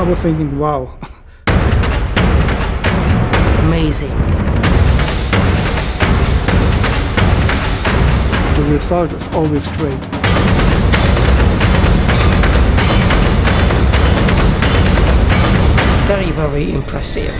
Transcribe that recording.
I was thinking, wow. Amazing. The result is always great. Very, very impressive.